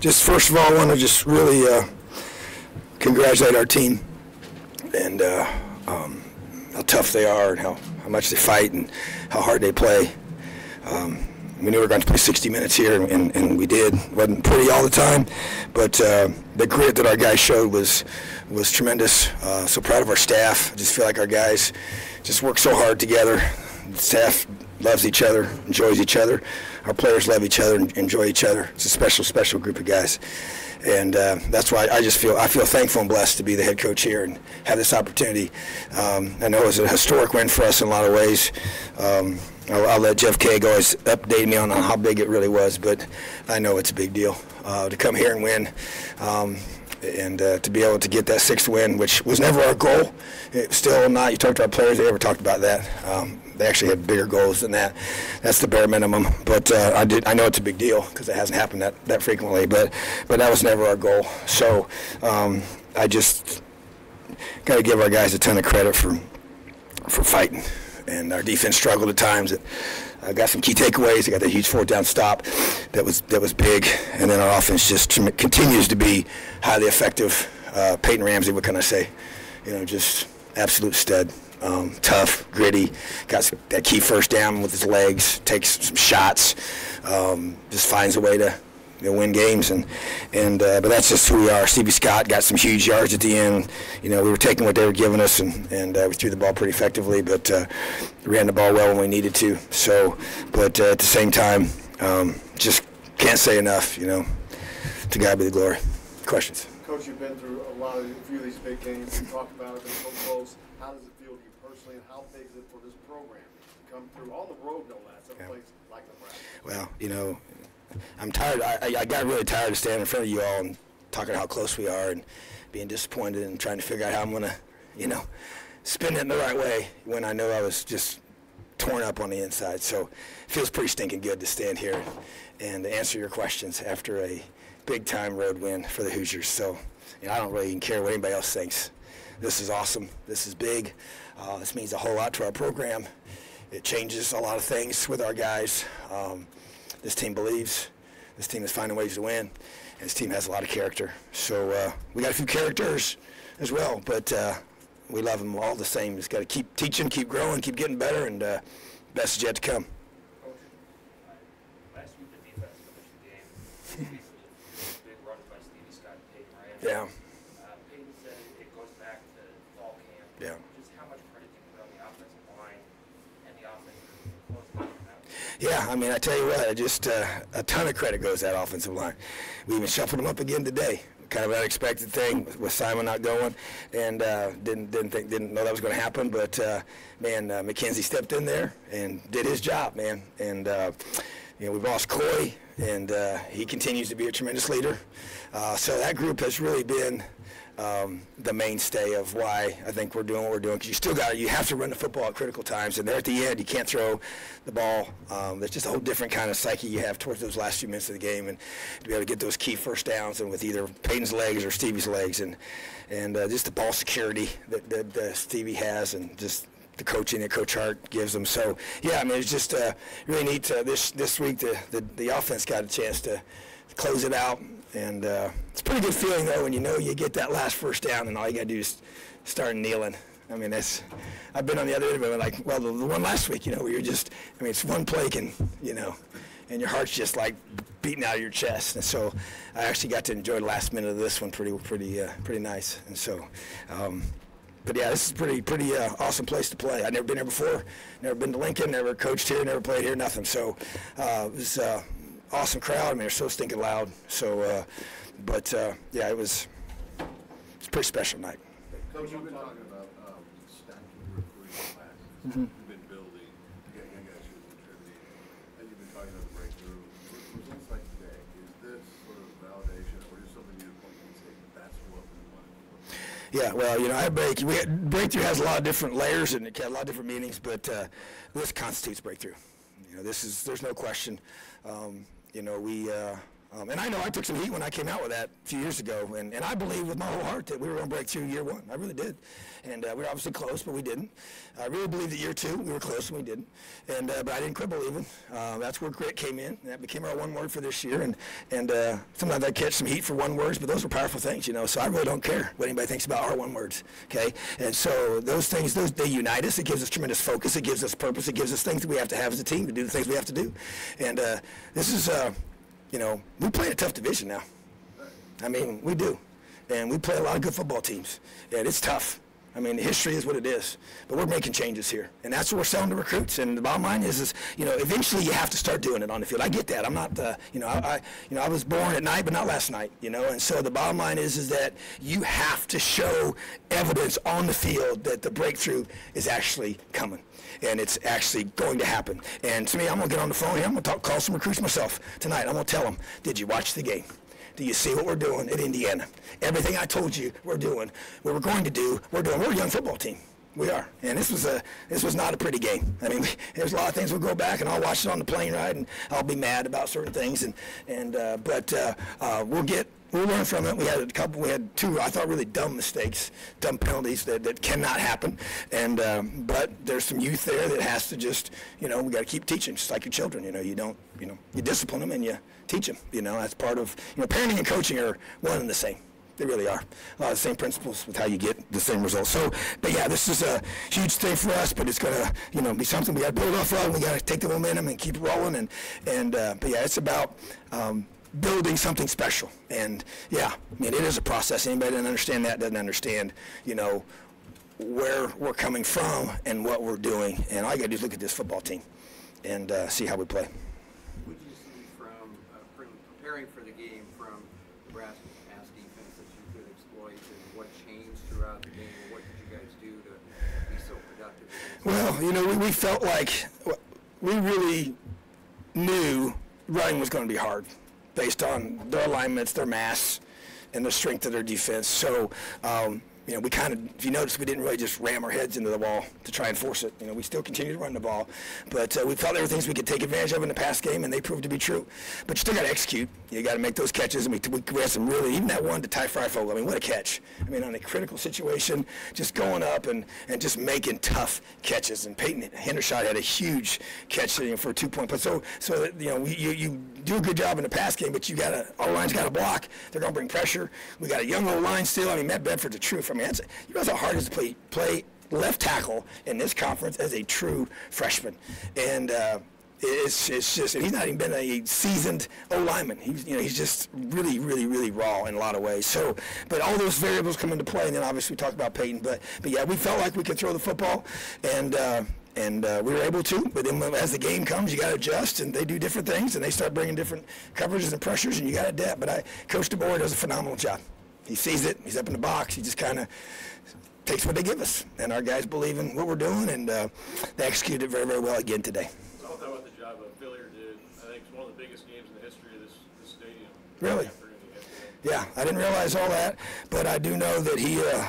just first of all, I want to just really uh, congratulate our team and uh, um, how tough they are and how, how much they fight and how hard they play. Um, we knew we were going to play 60 minutes here, and, and we did. wasn't pretty all the time, but uh, the grit that our guys showed was was tremendous. Uh, so proud of our staff. I just feel like our guys just work so hard together. Staff loves each other, enjoys each other. Our players love each other and enjoy each other. It's a special, special group of guys and uh, that's why I just feel I feel thankful and blessed to be the head coach here and have this opportunity. Um, I know it was a historic win for us in a lot of ways. Um, I'll, I'll, let Jeff K. always update me on how big it really was, but I know it's a big deal uh, to come here and win. Um, and uh, to be able to get that sixth win, which was never our goal, still not. You talked to our players; they never talked about that. Um, they actually had bigger goals than that. That's the bare minimum. But uh, I did. I know it's a big deal because it hasn't happened that, that frequently. But but that was never our goal. So um, I just got to give our guys a ton of credit for for fighting. And our defense struggled at times. I got some key takeaways. I got that huge fourth down stop that was that was big, and then our offense just continues to be highly effective. Uh, Peyton Ramsey, what can I say? You know, just absolute stud um, tough, gritty, got that key first down with his legs, takes some shots, um, just finds a way to you know, win games. And and uh, but that's just who we are. Stevie Scott got some huge yards at the end. You know, we were taking what they were giving us, and and uh, we threw the ball pretty effectively, but uh, ran the ball well when we needed to. So, but uh, at the same time, um, just can't say enough. You know, to God be the glory. Questions. Coach, you've been through a lot of a few of these big games. You talked about it, been so close. How does it feel to you personally, and how big is it for this program to come through on the road, no less, a yeah. place like Nebraska? Well, you know, I'm tired. I, I got really tired of standing in front of you all and talking how close we are and being disappointed and trying to figure out how I'm going to, you know, spin it in the right way when I know I was just torn up on the inside. So it feels pretty stinking good to stand here and answer your questions after a big time road win for the Hoosiers. So you know, I don't really even care what anybody else thinks. This is awesome. This is big. Uh, this means a whole lot to our program. It changes a lot of things with our guys. Um, this team believes. This team is finding ways to win. And this team has a lot of character. So uh, we got a few characters as well, but uh, we love them all the same. Just got to keep teaching, keep growing, keep getting better, and uh, best is yet to come. Yeah. Yeah. Just how much credit do you put on the offensive line and the offensive yeah, I mean, I tell you what, just uh, a ton of credit goes that offensive line. We even shuffled them up again today. Kind of an unexpected thing with Simon not going, and uh, didn't didn't think didn't know that was going to happen. But uh, man, uh, McKenzie stepped in there and did his job, man. And uh, you know, we've lost Coy, and uh, he continues to be a tremendous leader. Uh, so that group has really been um, the mainstay of why I think we're doing what we're doing. Because you still got you have to run the football at critical times, and there at the end you can't throw the ball. Um, there's just a whole different kind of psyche you have towards those last few minutes of the game, and to be able to get those key first downs, and with either Peyton's legs or Stevie's legs, and and uh, just the ball security that, that, Stevie has, and just the coaching that Coach Hart gives them. So yeah, I mean it's just uh, really neat. This this week the, the the offense got a chance to close it out and uh, it's a pretty good feeling though when you know you get that last first down and all you got to do is start kneeling. I mean, that's I've been on the other end of it. Like, well, the, the one last week, you know, where you're just, I mean, it's one play can, you know, and your heart's just like beating out of your chest. And so, I actually got to enjoy the last minute of this one pretty, pretty, uh, pretty nice. And so, um, but yeah, this is pretty, pretty uh, awesome place to play. I've never been here before. Never been to Lincoln. Never coached here. Never played here. Nothing. So, uh, it was uh, awesome crowd. I mean, they're so stinking loud. So, uh, but uh, yeah, it was it's a pretty special night. Coach, you've been talking about um, stacking recruiting classes. Mm-hmm. You've been building, getting guys who contributing, and you've been talking about the breakthrough. Results like today, is this sort of validation, or is something you point and say that's what we want? Yeah, well, you know, I break. We, breakthrough has a lot of different layers and a lot of different meanings, but uh, this constitutes breakthrough. You know, this is there's no question. Um, you know, we uh, Um, and I know I took some heat when I came out with that a few years ago, and, and I believe with my whole heart that we were going to break through year one. I really did. And uh, we were obviously close, but we didn't. I really believed that year two we were close and we didn't. And uh, but I didn't quit believing. Uh, that's where grit came in. And that became our one word for this year. And and uh, sometimes I catch some heat for one words, but those were powerful things, you know. So I really don't care what anybody thinks about our one words. Okay. And so those things, those they unite us. It gives us tremendous focus. It gives us purpose. It gives us things that we have to have as a team to do the things we have to do. And uh, this is. You know, we play a tough division now. I mean, we do. And we play a lot of good football teams. And it's tough. I mean, history is what it is. But we're making changes here. And that's what we're selling to recruits. And the bottom line is, is you know, eventually you have to start doing it on the field. I get that. I'm not, uh, you know, I, I, you know, I was born at night, but not last night, you know. And so the bottom line is, is that you have to show evidence on the field that the breakthrough is actually coming. And it's actually going to happen. And to me, I'm going to get on the phone here. I'm going to talk, call some recruits myself tonight. I'm going to tell them, did you watch the game? Do you see what we're doing at Indiana? Everything I told you we're doing, what we're going to do, we're doing. We're a young football team. We are, and this was a this was not a pretty game. I mean, there's a lot of things we'll go back and I'll watch it on the plane ride, and I'll be mad about certain things, and and uh, but uh, uh, we'll get we'll learn from it. We had a couple, we had two I thought really dumb mistakes, dumb penalties that, that cannot happen, and um, but there's some youth there that has to just you know we got to keep teaching, just like your children. You know, you don't you know you discipline them and you teach them. You know, that's part of you know parenting and coaching are one and the same. They really are. A lot of the same principles with how you get the same results. So, but yeah, this is a huge thing for us, but it's going to, you know, be something we got to build off of. We got to take the momentum and keep rolling. And, and uh, but yeah, it's about um, building something special. And yeah, I mean, it is a process. Anybody that doesn't understand that doesn't understand, you know, where we're coming from and what we're doing. And all you got to do is look at this football team and uh, see how we play. Did you see from uh, preparing for the game from Nebraska's pass defense that you could exploit, and what changed throughout the game, or what did you guys do to be so productive? against Well, you know, we, we felt like we really knew running was going to be hard based on their alignments, their mass, and the strength of their defense. So, um, you know, we kind of, if you notice, we didn't really just ram our heads into the wall to try and force it. You know, we still continue to run the ball, but uh, we felt there were things we could take advantage of in the past game, and they proved to be true. But you still got to execute. You got to make those catches, and we, we, we had some really, even that one to Ty Fryfogle. I mean, what a catch! I mean, on a critical situation, just going up and, and just making tough catches. And Peyton Hendershot had a huge catch you know, for a two-point. But so, so that, you know, we, you you do a good job in the pass game, but you got to, our line's got to block. They're going to bring pressure. We got a young old line still. I mean, Matt Bedford's a true. I mean, that's, you know how hard to play, play left tackle in this conference as a true freshman. And uh, it's, it's just, he's not even been a seasoned O lineman. He's, you know, he's just really, really, really raw in a lot of ways. So, but all those variables come into play, and then obviously we talked about Peyton. But, but yeah, we felt like we could throw the football, and uh, and uh, we were able to. But then as the game comes, you got to adjust, and they do different things, and they start bringing different coverages and pressures, and you got to adapt. But I, Coach DeBoer does a phenomenal job. He sees it. He's up in the box. He just kind of takes what they give us, and our guys believe in what we're doing, and uh, they executed it very, very well again today. I don't know what the job of Villier did. I think it's one of the biggest games in the history of this, this stadium. Really? Yeah, I didn't realize all that, but I do know that he. Uh,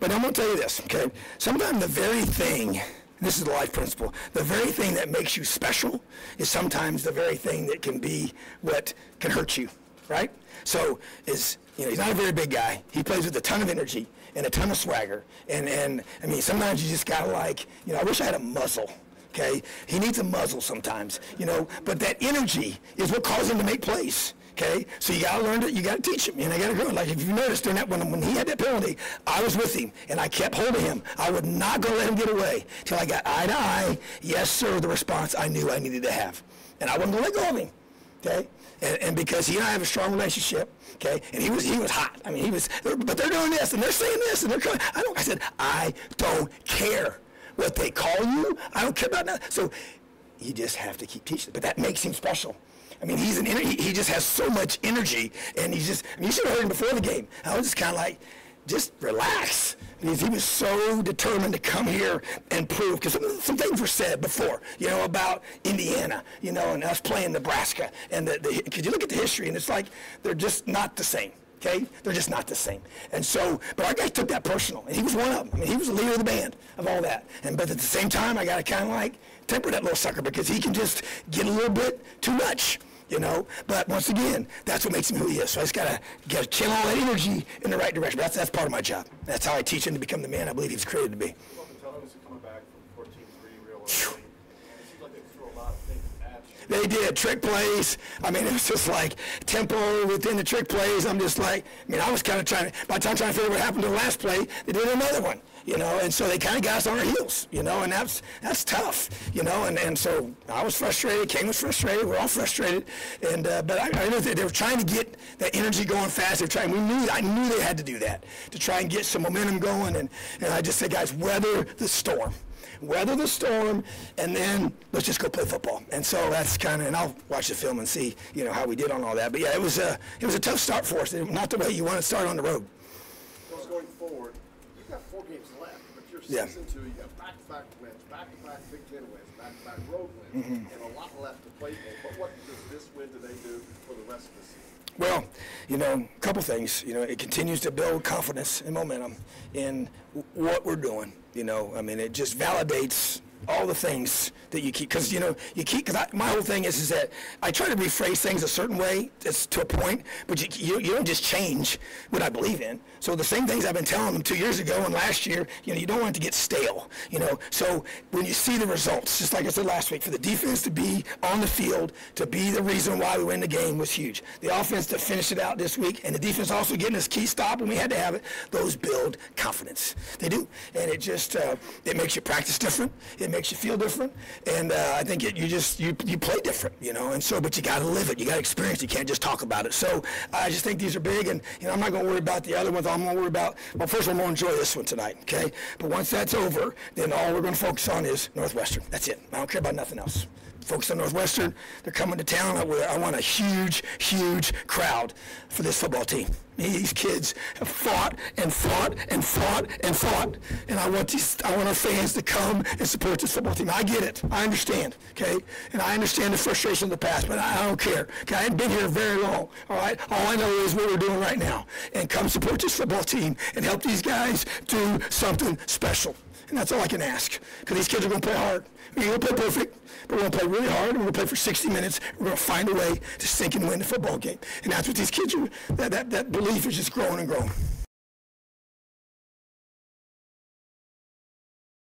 but I'm going to tell you this, okay? Sometimes the very thing, this is the life principle, the very thing that makes you special is sometimes the very thing that can be what can hurt you, right? So is you know he's not a very big guy. He plays with a ton of energy and a ton of swagger, and and I mean sometimes you just gotta like you know I wish I had a muzzle. Okay, he needs a muzzle sometimes, you know. But that energy is what causes him to make plays. Okay, so you gotta learn it. You gotta teach him, and I gotta grow. Like if you noticed during that when when he had that penalty, I was with him, and I kept holding him. I would not go let him get away till I got eye to eye. Yes, sir. The response I knew I needed to have, and I wasn't gonna let go of him. Okay, and, and because he and I have a strong relationship. Okay, and he was he was hot. I mean, he was. But they're doing this, and they're saying this, and they're coming. I don't. I said I don't care what they call you. I don't care about that. So you just have to keep teaching. But that makes him special. I mean, he's an he just has so much energy, and he's just. I mean, you should have heard him before the game. I was just kind of like, just relax. He was so determined to come here and prove. Because some, some things were said before, you know, about Indiana, you know, and us playing Nebraska, and the because you look at the history, and it's like they're just not the same. Okay, they're just not the same. And so, but our guy took that personal, and he was one of them. I mean, he was the leader of the band of all that. And but at the same time, I got to kind of like temper that little sucker because he can just get a little bit too much. You know. But once again, that's what makes him who he is. So I just gotta get channel all that energy in the right direction. That's that's part of my job. That's how I teach him to become the man I believe he's created to be. Well, the Titans are coming back from 14-3 real early. And it seems like they threw a lot of things at you. They did trick plays. I mean, it was just like tempo within the trick plays. I'm just like, I mean, I was kind of trying. By the time trying to figure out what happened to the last play, they did another one. You know, and so they kind of got us on our heels. You know, and that's that's tough. You know, and, and so I was frustrated. Kane was frustrated. We're all frustrated. And uh, but I, I know that they were trying to get that energy going fast. They're trying. We knew. I knew they had to do that to try and get some momentum going. And and I just said, guys, weather the storm weather the storm, and then let's just go play football. And so that's kind of, and I'll watch the film and see, you know, how we did on all that. But yeah, it was a, it was a tough start for us. Not the way you want to start on the road. Because going forward, got four games left, but you're Yeah. six and two. You got back-to-back wins, back-to-back Big Ten wins, back-to-back road wins, Mm-hmm. and a lot left to play for. But what does this win today do for the rest of the season? Well, you know, a couple things. You know, it continues to build confidence and momentum in w- what we're doing. You know, I mean, it just validates all the things that you keep. Because you know, you keep. Because my whole thing is is that I try to rephrase things a certain way, it's to a point, but you, you you don't just change what I believe in. So the same things I've been telling them two years ago and last year. You know, you don't want it to get stale. You know, so when you see the results, just like I said last week, for the defense to be on the field, to be the reason why we win the game was huge. The offense to finish it out this week, and the defense also getting us key stop when we had to have it. Those build confidence. They do, and it just uh, it makes you practice different. It makes you feel different, and uh, I think it, you just you you play different. You know, and so but you got to live it. You got to experience. it. You can't just talk about it. So I just think these are big, and you know I'm not going to worry about the other ones. I'm going to worry about well, first I'm going to enjoy this one tonight. Okay, but once that's over, then all we're going to focus on is Northwestern. That's it. I don't care about nothing else. Focus on Northwestern. They're coming to town. I, I want a huge, huge crowd for this football team. These kids have fought and fought and fought and fought, and I want these. I want our fans to come and support this football team. I get it. I understand. Okay, and I understand the frustration of the past, but I, I don't care. Okay, I haven't been here very long. All right. All I know is what we're doing right now, and come support this football team and help these guys do something special. And that's all I can ask. Because these kids are going to play hard. We're going to play perfect, but we're going to play really hard, we're going to play for 60 minutes. We're going to find a way to sink and win the football game. And that's what these kids are, that, that, that belief is just growing and growing.